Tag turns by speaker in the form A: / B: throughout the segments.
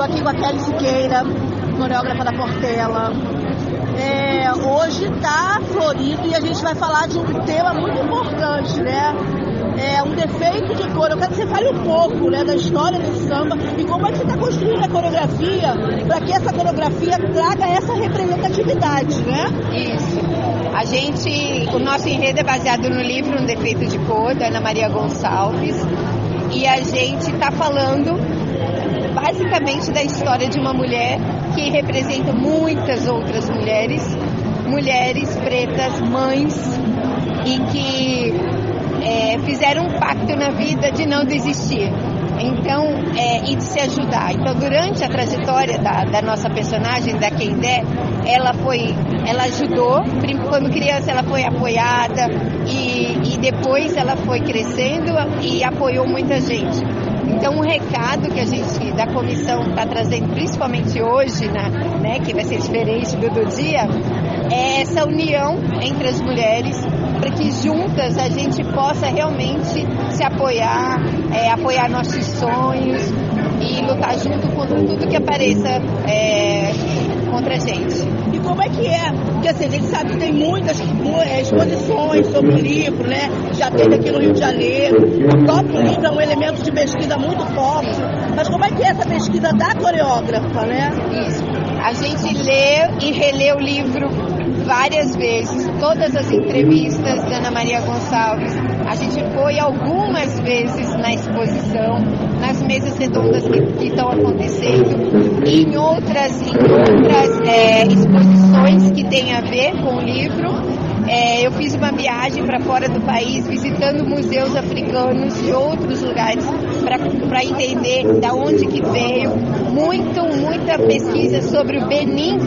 A: Estou aqui com a Kelly Siqueira, coreógrafa da Portela. É, hoje está florido e a gente vai falar de um tema muito importante, né? É um defeito de cor. Eu quero que você fale um pouco né, da história do samba e como é que você está construindo a coreografia para que essa coreografia traga essa representatividade, né?
B: Isso. A gente, o nosso enredo é baseado no livro Um Defeito de Cor, da Ana Maria Gonçalves, e a gente está falando basicamente da história de uma mulher que representa muitas outras mulheres, mulheres pretas, mães, e que é, fizeram um pacto na vida de não desistir. Então, é, e de se ajudar. Então, durante a trajetória da, da nossa personagem, da Kendé, ela foi, ela ajudou. Quando criança, ela foi apoiada e, e depois ela foi crescendo e apoiou muita gente. Então, um recado que a gente da comissão está trazendo, principalmente hoje, né, né, que vai ser diferente do, do dia, é essa união entre as mulheres para que juntas a gente possa realmente se apoiar, é, apoiar nossos sonhos e lutar junto contra tudo que apareça é, contra a gente.
A: E como é que é? Porque assim, a gente sabe que tem muitas é, exposições sobre o livro, né? Já teve aqui no Rio de Janeiro. O próprio livro é um elemento de pesquisa muito forte. Mas como é que é essa pesquisa da coreógrafa, né?
B: Isso. A gente lê e relê o livro várias vezes, todas as entrevistas da Ana Maria Gonçalves. A gente foi algumas vezes na exposição, nas mesas redondas que estão acontecendo, e em outras, em outras é, exposições que têm a ver com o livro. É, eu fiz uma viagem para fora do país, visitando museus africanos de outros lugares, para entender da onde que veio. Muito, muita pesquisa sobre o Benin,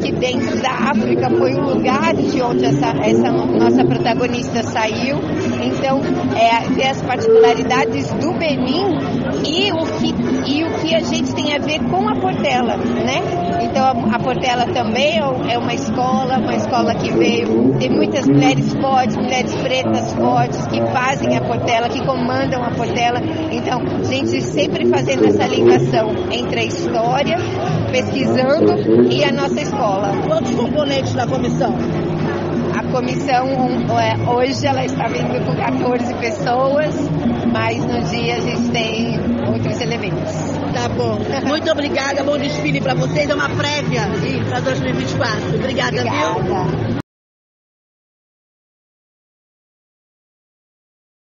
B: que dentro da África foi o lugar de onde essa, essa nossa protagonista saiu. Então, é, as particularidades do Benin e o, que, e o que a gente tem a ver com a Portela, né? Então, a, a Portela também é, é uma escola, uma escola que veio, tem muitas mulheres fortes, mulheres pretas fortes, que fazem a Portela, que comandam a Portela. Então, a gente sempre fazendo essa ligação entre a história, pesquisando e a nossa escola.
A: Quantos componentes da comissão?
B: A comissão é, hoje ela está vindo com 14 pessoas, mas no dia a gente tem outros elementos.
A: Tá bom. Muito obrigada, bom desfile para vocês. É uma prévia para 2024. Obrigada,
B: Obrigada.
A: viu?